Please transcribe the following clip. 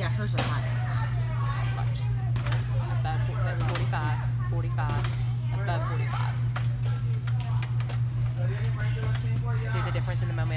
Yeah, hers are higher. Watch. Above fo- that's 45, 45, above 45. See the difference in the momentum?